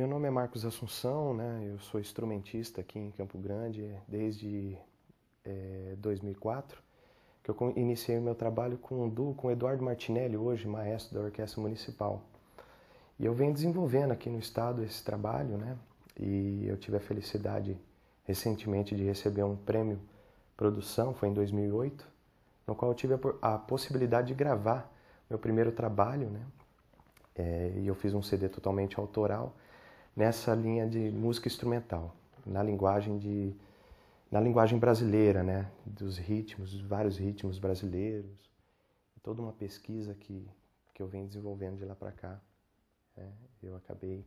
Meu nome é Marcos Assunção, né? eu sou instrumentista aqui em Campo Grande desde é, 2004, que eu iniciei o meu trabalho com o duo com Eduardo Martinelli, hoje maestro da Orquestra Municipal. E eu venho desenvolvendo aqui no estado esse trabalho, né? E eu tive a felicidade recentemente de receber um prêmio produção, foi em 2008, no qual eu tive a, possibilidade de gravar meu primeiro trabalho, né? É, e eu fiz um CD totalmente autoral nessa linha de música instrumental, na linguagem de na linguagem brasileira, né, dos ritmos, vários ritmos brasileiros, toda uma pesquisa que que eu venho desenvolvendo de lá para cá, né, eu acabei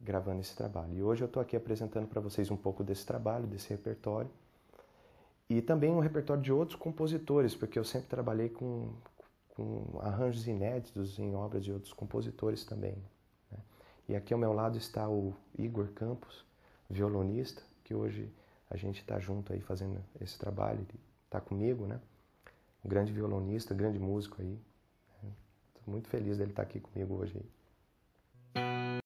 gravando esse trabalho. E hoje eu estou aqui apresentando para vocês um pouco desse trabalho, desse repertório, e também um repertório de outros compositores, porque eu sempre trabalhei com, com arranjos inéditos em obras de outros compositores também. E aqui ao meu lado está o Igor Campos, violonista, que hoje a gente está junto aí fazendo esse trabalho, ele está comigo, né? Um grande violonista, grande músico aí. Estou muito feliz dele estar tá aqui comigo hoje aí.